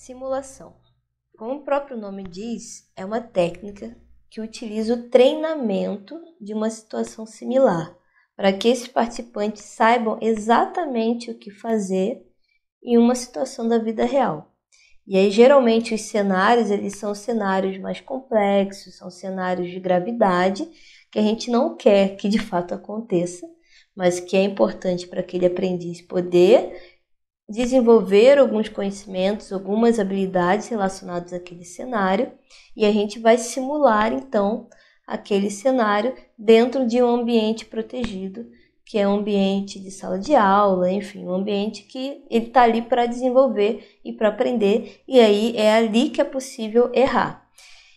Simulação. Como o próprio nome diz, é uma técnica que utiliza o treinamento de uma situação similar, para que esses participantes saibam exatamente o que fazer em uma situação da vida real. E aí, geralmente, os cenários, eles são cenários mais complexos, são cenários de gravidade, que a gente não quer que de fato aconteça, mas que é importante para aquele aprendiz poder desenvolver alguns conhecimentos, algumas habilidades relacionadas àquele cenário e a gente vai simular então aquele cenário dentro de um ambiente protegido, que é um ambiente de sala de aula, enfim, um ambiente que ele está ali para desenvolver e para aprender, e aí é ali que é possível errar.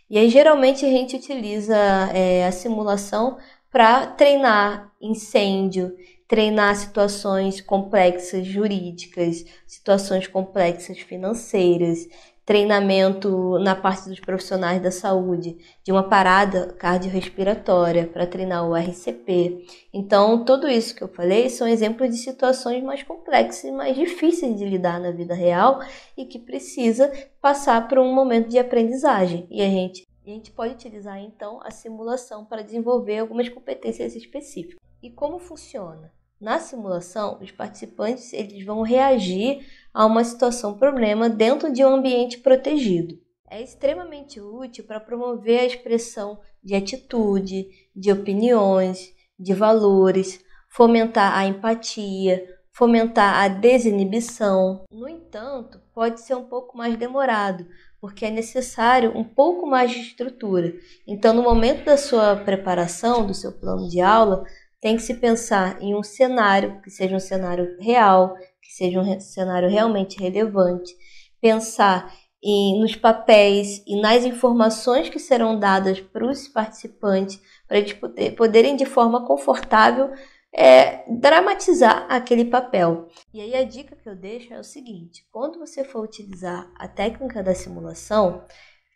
E aí geralmente a gente utiliza é, a simulação para treinar incêndio, treinar situações complexas jurídicas, situações complexas financeiras, treinamento na parte dos profissionais da saúde, de uma parada cardiorrespiratória para treinar o RCP. Então, tudo isso que eu falei são exemplos de situações mais complexas e mais difíceis de lidar na vida real e que precisa passar por um momento de aprendizagem. E a gente, a gente pode utilizar então a simulação para desenvolver algumas competências específicas. E como funciona? Na simulação, os participantes eles vão reagir a uma situação problema dentro de um ambiente protegido. É extremamente útil para promover a expressão de atitude, de opiniões, de valores, fomentar a empatia, fomentar a desinibição. No entanto, pode ser um pouco mais demorado, porque é necessário um pouco mais de estrutura. Então, no momento da sua preparação, do seu plano de aula, tem que se pensar em um cenário que seja um cenário real, que seja um cenário realmente relevante, pensar em, nos papéis e nas informações que serão dadas para os participantes, para eles poder, poderem de forma confortável é, dramatizar aquele papel. E aí a dica que eu deixo é o seguinte: quando você for utilizar a técnica da simulação,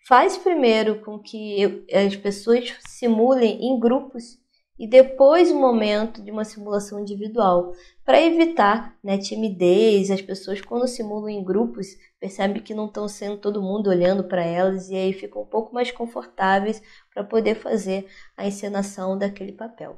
faz primeiro com que as pessoas simulem em grupos e depois o momento de uma simulação individual, para evitar né, timidez. As pessoas, quando simulam em grupos, percebem que não estão sendo todo mundo olhando para elas e aí ficam um pouco mais confortáveis para poder fazer a encenação daquele papel.